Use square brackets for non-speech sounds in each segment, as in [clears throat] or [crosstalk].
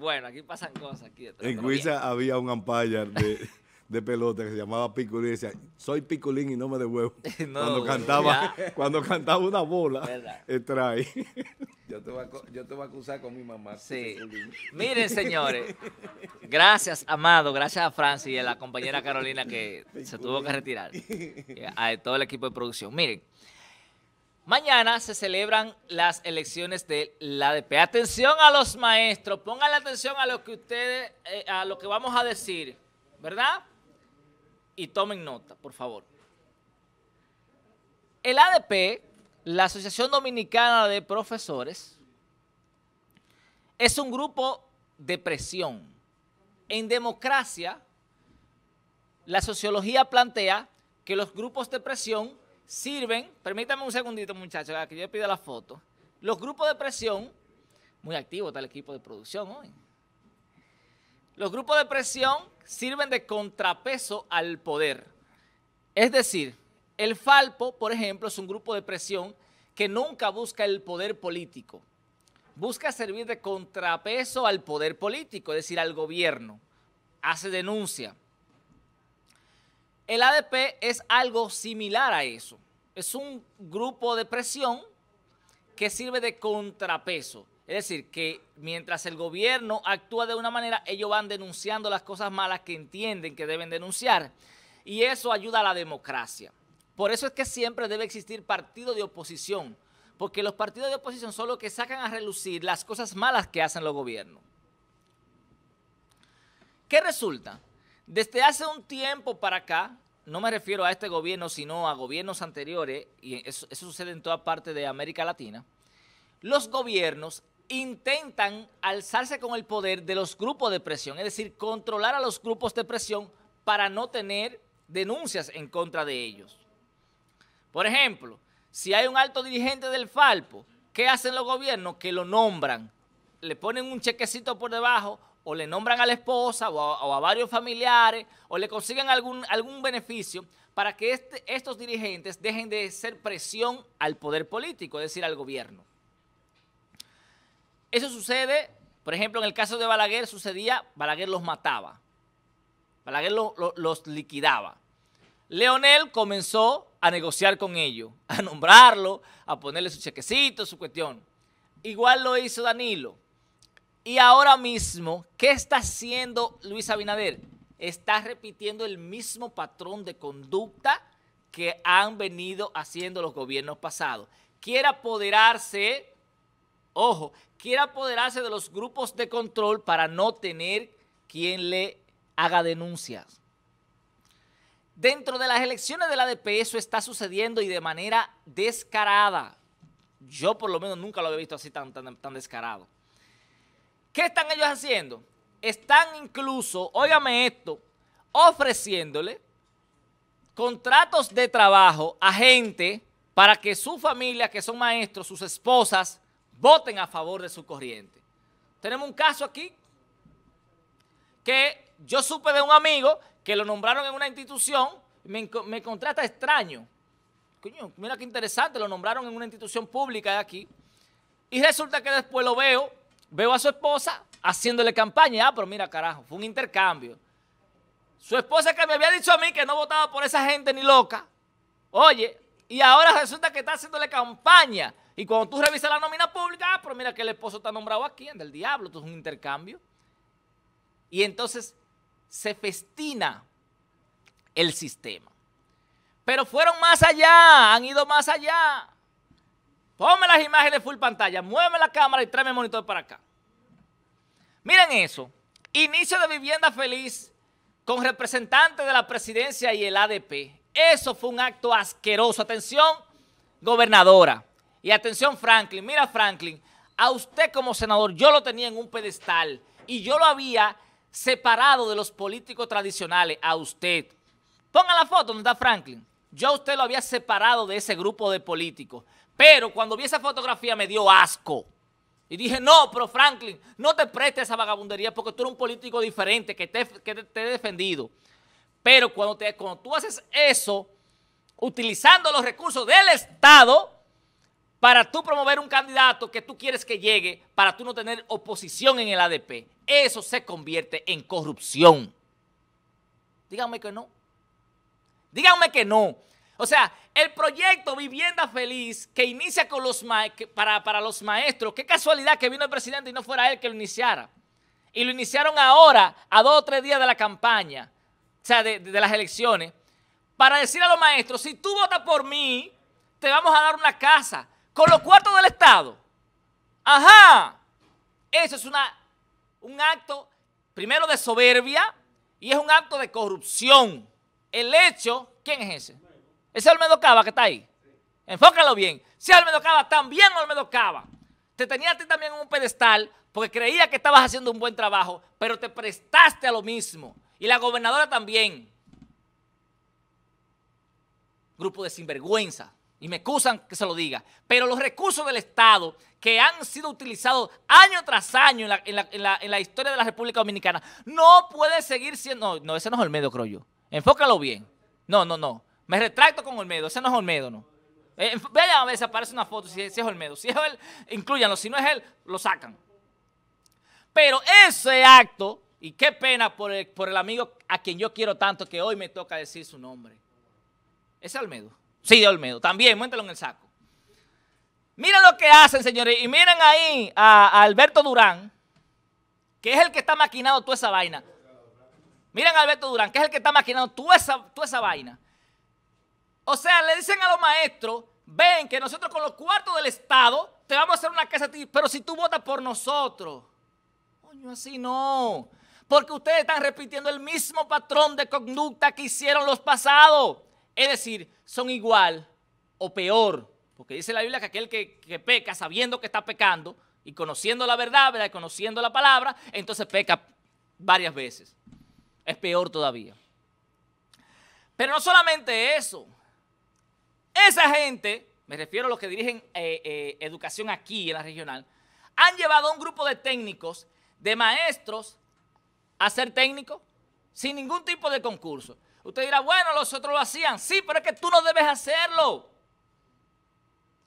Bueno, aquí pasan cosas. Aquí detrás, En bien. había un umpire de, de pelota que se llamaba Piculín y decía, soy Piculín y no me devuelvo. [laughs] No, cuando, cantaba, ya. cuando cantaba una bola, Verdad. extrae. Yo te, voy a, co- yo te voy a acusar con mi mamá. Sí. Miren, señores. Gracias, Amado. Gracias a Francis y a la compañera Carolina que se tuvo que retirar. A todo el equipo de producción. Miren. Mañana se celebran las elecciones de la ADP. Atención a los maestros, pongan atención a lo que ustedes, eh, a lo que vamos a decir, ¿verdad? Y tomen nota, por favor. El ADP, la Asociación Dominicana de Profesores, es un grupo de presión. En democracia, la sociología plantea que los grupos de presión sirven, permítame un segundito muchachos, que yo pido la foto. Los grupos de presión, muy activo está el equipo de producción hoy. Los grupos de presión sirven de contrapeso al poder. Es decir, el Falpo, por ejemplo, es un grupo de presión que nunca busca el poder político. Busca servir de contrapeso al poder político, es decir, al gobierno. Hace denuncia. El ADP es algo similar a eso. Es un grupo de presión que sirve de contrapeso. Es decir, que mientras el gobierno actúa de una manera, ellos van denunciando las cosas malas que entienden que deben denunciar. Y eso ayuda a la democracia. Por eso es que siempre debe existir partido de oposición, porque los partidos de oposición son los que sacan a relucir las cosas malas que hacen los gobiernos. ¿Qué resulta? Desde hace un tiempo para acá, no me refiero a este gobierno, sino a gobiernos anteriores, y eso, sucede en toda parte de América Latina, los gobiernos intentan alzarse con el poder de los grupos de presión, es decir, controlar a los grupos de presión para no tener denuncias en contra de ellos. Por ejemplo, si hay un alto dirigente del Falpo, ¿qué hacen los gobiernos? Que lo nombran, le ponen un chequecito por debajo o le nombran a la esposa o a, varios familiares o le consiguen algún, algún beneficio para que este- estos dirigentes dejen de ser presión al poder político, es decir, al gobierno. Eso sucede, por ejemplo, en el caso de Balaguer sucedía, Balaguer los mataba. Balaguer lo- lo- los liquidaba. Leonel comenzó a negociar con ellos, a nombrarlo, a ponerle su chequecito, su cuestión. Igual lo hizo Danilo. Y ahora mismo, ¿qué está haciendo Luis Abinader? Está repitiendo el mismo patrón de conducta que han venido haciendo los gobiernos pasados. Quiere apoderarse, ojo, quiere apoderarse de los grupos de control para no tener quien le haga denuncias. Dentro de las elecciones de la ADP eso está sucediendo y de manera descarada. Yo por lo menos nunca lo había visto así tan, tan, tan descarado. ¿Qué están ellos haciendo? Están incluso, óigame esto, ofreciéndole contratos de trabajo a gente para que su familia, que son maestros, sus esposas, voten a favor de su corriente. Tenemos un caso aquí que yo supe de un amigo que lo nombraron en una institución, me, me contrata extraño. Coño, mira qué interesante, lo nombraron en una institución pública de aquí. Y resulta que después lo veo, veo a su esposa haciéndole campaña. Ah, pero mira, carajo, fue un intercambio. Su esposa que me había dicho a mí que no votaba por esa gente ni loca. Oye, y ahora resulta que está haciéndole campaña. Y cuando tú revisas la nómina pública, ah, pero mira que el esposo está nombrado aquí, en del diablo, esto es un intercambio. Y entonces se festina el sistema. Pero fueron más allá, han ido más allá. Ponme las imágenes full pantalla, mueve la cámara y tráeme el monitor para acá. Miren eso. Inicio de vivienda feliz con representantes de la presidencia y el ADP. Eso fue un acto asqueroso. Atención, gobernadora. Y atención, Franklin. Mira, Franklin, a usted como senador yo lo tenía en un pedestal y yo lo había separado de los políticos tradicionales, a usted. Ponga la foto donde está Franklin. Yo a usted lo había separado de ese grupo de políticos. Pero cuando vi esa fotografía me dio asco. Y dije, no, pero Franklin, no te prestes esa vagabundería porque tú eres un político diferente que te, que te- he defendido. Pero cuando, te, cuando tú haces eso, utilizando los recursos del Estado, para tú promover un candidato que tú quieres que llegue, para tú no tener oposición en el ADP. Eso se convierte en corrupción. Díganme que no. Díganme que no. O sea, el proyecto Vivienda Feliz que inicia con los para, para los maestros, qué casualidad que vino el presidente y no fuera él que lo iniciara. Y lo iniciaron ahora, a dos o tres días de la campaña, o sea, de, de las elecciones, para decir a los maestros, si tú votas por mí, te vamos a dar una casa con los cuartos del Estado. Ajá. Eso es una, un acto, primero, de soberbia y es un acto de corrupción. El hecho, ¿quién es ese? Ese es Olmedo Cava que está ahí. Enfócalo bien. Si Olmedo Cava, también Olmedo Cava. Te tenía a ti también en un pedestal porque creía que estabas haciendo un buen trabajo, pero te prestaste a lo mismo. Y la gobernadora también. Grupo de sinvergüenza y me excusan que se lo diga, pero los recursos del Estado que han sido utilizados año tras año en la, historia de la República Dominicana no puede seguir siendo... No, no, ese no es Olmedo, creo yo. Enfócalo bien. No, no, no. Me retracto con Olmedo. Ese no es Olmedo, no. Eh, vean a si aparece una foto, si, es Olmedo. Si es él, incluyanlo. Si no es él, lo sacan. Pero ese acto, y qué pena por el, por el amigo a quien yo quiero tanto que hoy me toca decir su nombre. Ese es Olmedo. Sí, de Olmedo. También, muéntelo en el saco. Miren lo que hacen, señores. Y miren ahí a, Alberto Durán, que es el que está maquinando toda esa vaina. Miren a Alberto Durán, que es el que está maquinando toda esa, toda esa vaina. O sea, le dicen a los maestros, ven que nosotros con los cuartos del Estado te vamos a hacer una casa a ti, pero si tú votas por nosotros. Coño, así no. Porque ustedes están repitiendo el mismo patrón de conducta que hicieron los pasados. Es decir, son igual o peor, porque dice la Biblia que aquel que, peca sabiendo que está pecando y conociendo la verdad, ¿verdad? Y conociendo la palabra, entonces peca varias veces. Es peor todavía. Pero no solamente eso. Esa gente, me refiero a los que dirigen eh, eh, educación aquí en la regional, han llevado a un grupo de técnicos, de maestros, a ser técnicos sin ningún tipo de concurso. Usted dirá, bueno, los otros lo hacían. Sí, pero es que tú no debes hacerlo.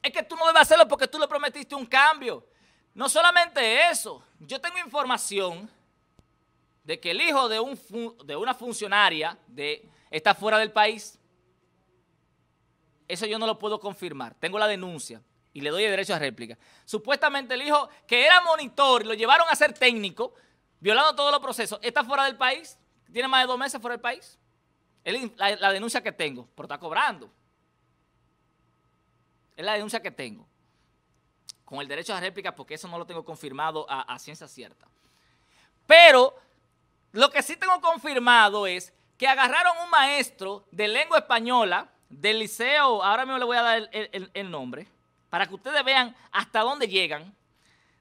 Es que tú no debes hacerlo porque tú le prometiste un cambio. No solamente eso, yo tengo información de que el hijo de, de una funcionaria de, está fuera del país. Eso yo no lo puedo confirmar. Tengo la denuncia y le doy el derecho a réplica. Supuestamente el hijo que era monitor lo llevaron a ser técnico, violando todos los procesos, está fuera del país. Tiene más de dos meses fuera del país. Es la, denuncia que tengo, pero está cobrando. Es la denuncia que tengo. Con el derecho a réplica, porque eso no lo tengo confirmado a, ciencia cierta. Pero lo que sí tengo confirmado es que agarraron un maestro de lengua española del liceo, ahora mismo le voy a dar el, nombre, para que ustedes vean hasta dónde llegan,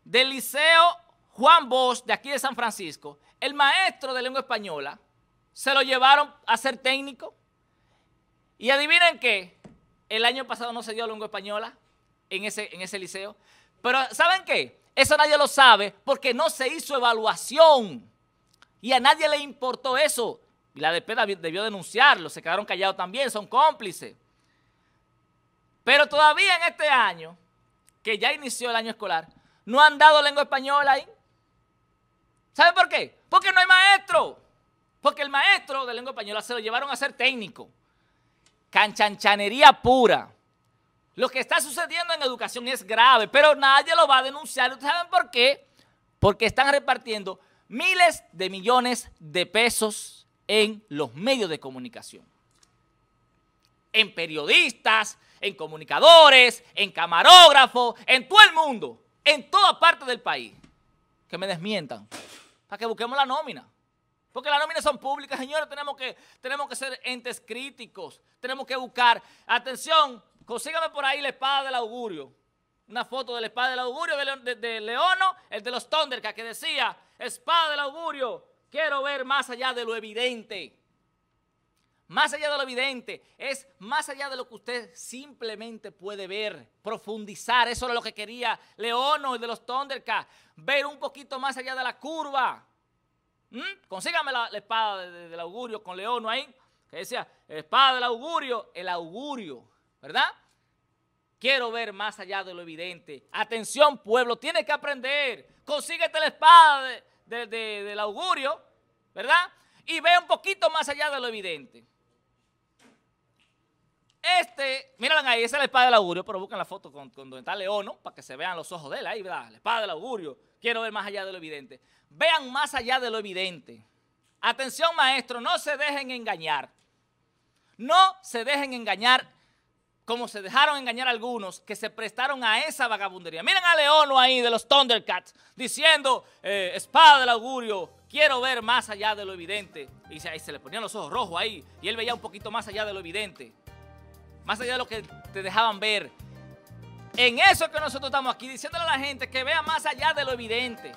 del liceo Juan Bosch de aquí de San Francisco, el maestro de lengua española, se lo llevaron a ser técnico. Y adivinen qué, el año pasado no se dio lengua española en ese, en ese liceo. Pero ¿saben qué? Eso nadie lo sabe porque no se hizo evaluación. Y a nadie le importó eso. Y la DP debió denunciarlo, se quedaron callados también, son cómplices. Pero todavía en este año, que ya inició el año escolar, no han dado lengua española ahí. ¿Saben por qué? Porque no hay maestro. Porque el maestro de lengua española se lo llevaron a ser técnico. Canchanchanería pura. Lo que está sucediendo en educación es grave, pero nadie lo va a denunciar. ¿Ustedes saben por qué? Porque están repartiendo miles de millones de pesos en los medios de comunicación. En periodistas, en comunicadores, en camarógrafos, en todo el mundo, en toda parte del país. Que me desmientan, para que busquemos la nómina. Porque las nóminas son públicas, señores, tenemos que, tenemos que ser entes críticos, tenemos que buscar. Atención, consígame por ahí la espada del augurio. Una foto de la espada del augurio de, Leono, el de los Thundercats, que decía, espada del augurio, quiero ver más allá de lo evidente. Más allá de lo evidente, es más allá de lo que usted simplemente puede ver, profundizar. Eso es lo que quería Leono, el de los Thundercats, ver un poquito más allá de la curva. ¿Mm? Consígame la, espada del augurio con León ahí, que decía, espada del augurio, el augurio, ¿verdad? quiero ver más allá de lo evidente. Atención, pueblo, tienes que aprender. Consíguete la espada de- de- de- del augurio, ¿verdad? Y ve un poquito más allá de lo evidente. Este, mírenla ahí, esa es la espada del augurio, pero busquen la foto con, con donde está León, ¿no? Para que se vean los ojos de él ahí, ¿verdad? La espada del augurio. Quiero ver más allá de lo evidente. Vean más allá de lo evidente. Atención, maestro, no se dejen engañar. No se dejen engañar como se dejaron engañar algunos que se prestaron a esa vagabundería. Miren a Leono ahí de los Thundercats diciendo, eh, espada del augurio, quiero ver más allá de lo evidente. Y se, se le ponían los ojos rojos ahí y él veía un poquito más allá de lo evidente. Más allá de lo que te dejaban ver. En eso que nosotros estamos aquí, diciéndole a la gente que vea más allá de lo evidente.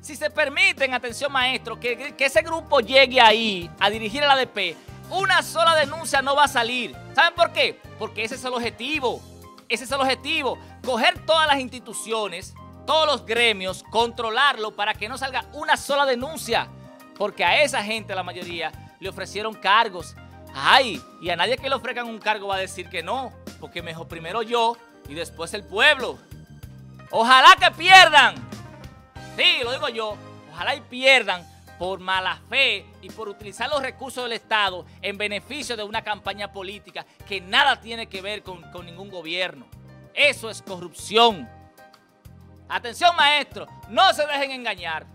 Si se permiten, atención maestro, que, que ese grupo llegue ahí a dirigir el ADP, una sola denuncia no va a salir. ¿Saben por qué? Porque ese es el objetivo. Ese es el objetivo. Coger todas las instituciones, todos los gremios, controlarlo para que no salga una sola denuncia. Porque a esa gente, la mayoría, le ofrecieron cargos. Ay, y a nadie que le ofrezcan un cargo va a decir que no. Porque mejor primero yo y después el pueblo. Ojalá que pierdan. Sí, lo digo yo. Ojalá y pierdan por mala fe y por utilizar los recursos del Estado en beneficio de una campaña política que nada tiene que ver con, ningún gobierno. Eso es corrupción. Atención maestro, no se dejen engañar.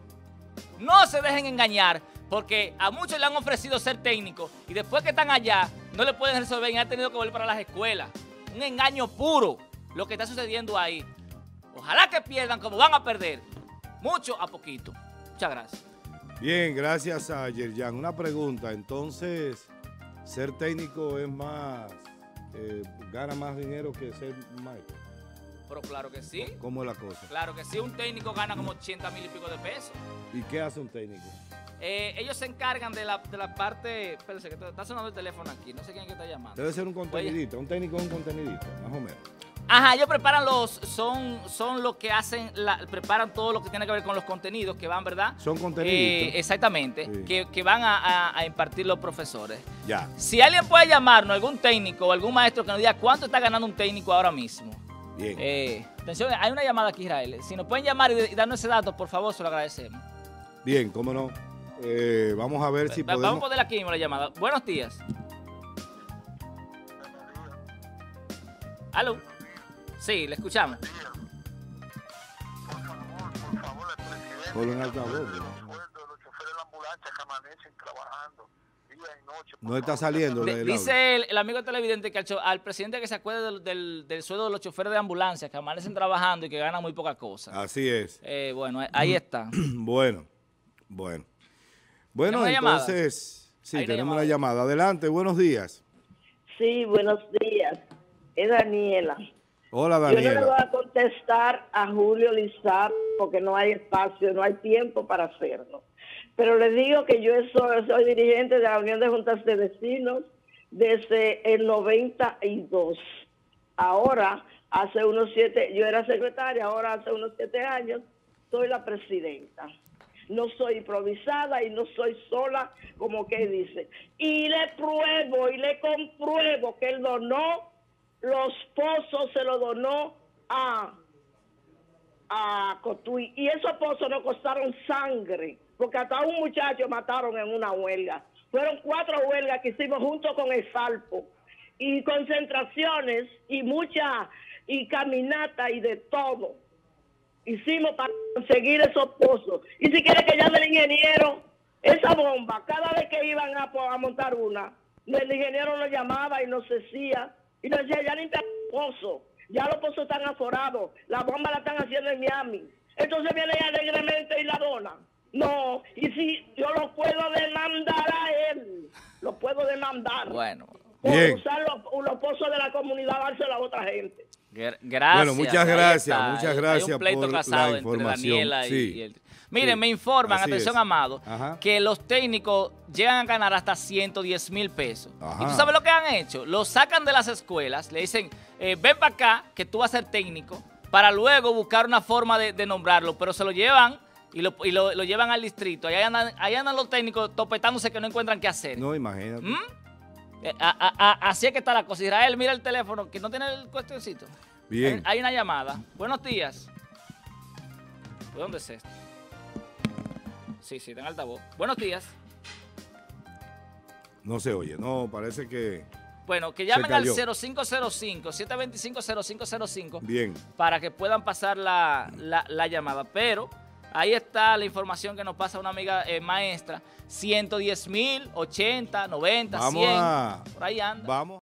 No se dejen engañar porque a muchos le han ofrecido ser técnicos y después que están allá no le pueden resolver y han tenido que volver para las escuelas. Un engaño puro lo que está sucediendo ahí. Ojalá que pierdan como van a perder. Mucho a poquito. Muchas gracias. Bien, gracias a Yerjan. Una pregunta, entonces, ser técnico es más, eh, gana más dinero que ser maestro. Pero claro que sí. ¿Cómo es la cosa? Claro que sí. Un técnico gana como 80 mil y pico de pesos. ¿Y qué hace un técnico? Eh, ellos se encargan de la, de la parte... Espérense, que está sonando el teléfono aquí. No sé quién es que está llamando. Debe ser un contenidito, un técnico es un contenidito, más o menos. Ajá, ellos preparan los, son, son los que hacen, la- preparan todo lo que tiene que ver con los contenidos que van, ¿verdad? Son conteniditos. Eh, exactamente, Sí. que, que van a, a- a impartir los profesores. Ya. Si alguien puede llamarnos, algún técnico o algún maestro que nos diga cuánto está ganando un técnico ahora mismo. Bien. Eh, atención, hay una llamada aquí, Israel. Si nos pueden llamar y, y darnos ese dato, por favor, se lo agradecemos. Bien, cómo no. Eh, vamos a ver si Va- Vamos a podemos. poner aquí mismo la llamada. Buenos días. ¿Aló? Sí, le escuchamos. Por favor, por favor, el presidente. Ponlo en que altavoz, sueldo ¿no? los sueldos de los choferes de la ambulancia que amanecen trabajando día y noche. por No está saliendo De- dice el, el amigo televidente que al, presidente que se acuerde del, del, del sueldo de los choferes de ambulancia que amanecen trabajando y que ganan muy poca cosa. Así es. Eh, bueno, eh, ahí está. [clears throat] Bueno, bueno. Bueno, ¿Tenemos una llamada? entonces, sí, tenemos llamada. una llamada. Adelante, buenos días. Sí, buenos días. Es Daniela. Hola, Yo no le voy Daniela. a contestar a Julio Lizar porque no hay espacio, no hay tiempo para hacerlo. Pero le digo que yo soy, soy dirigente de la Unión de Juntas de Vecinos desde el 92. Ahora, hace unos siete, yo era secretaria, ahora hace unos siete años, soy la presidenta. No soy improvisada y no soy sola, como que dice. Y le pruebo y le compruebo que él donó los pozos, se los donó a, a Cotuí. Y esos pozos nos costaron sangre, porque hasta un muchacho mataron en una huelga. Fueron cuatro huelgas que hicimos junto con el Salpo. Y concentraciones y mucha, y caminata y de todo hicimos para conseguir esos pozos. Y si quiere que llame el ingeniero, esa bomba, cada vez que iban a, a montar una, el ingeniero nos llamaba y nos decía, y nos decía, ya limpia pozo, ya los pozos están aforados, la bomba la están haciendo en Miami. Entonces viene ella alegremente y la dona. No, y si yo lo puedo demandar a él, lo puedo demandar. Bueno, Por Bien. usar los, los pozos de la comunidad, dárselo a otra gente. gra- gracias. Bueno, muchas gracias, está. muchas gracias un pleito por la información, y, sí. y el... Miren, Sí, me informan, así atención es. amado, Ajá. que los técnicos llegan a ganar hasta 110 mil pesos. Ajá. ¿Y tú sabes lo que han hecho? Los sacan de las escuelas, le dicen, eh, ven para acá, que tú vas a ser técnico, para luego buscar una forma de, de nombrarlo, pero se lo llevan y lo, y lo- lo llevan al distrito. Ahí andan, ahí andan los técnicos topetándose que no encuentran qué hacer. No, imagínate. ¿Mm? Eh, a- a- a- así es que está la cosa. Israel, mira el teléfono, que no tiene el cuestioncito. Bien. Hay, hay una llamada. Buenos días. ¿De dónde es esto? Sí, sí, en altavoz. Buenos días. No se oye. No, parece que... Bueno, que llamen al cayó. 0505-725-0505 Bien. para que puedan pasar la, la- la llamada. Pero ahí está la información que nos pasa una amiga eh, maestra. 110 mil, 80, 90, Vamos 100. a... Por ahí anda. Vamos.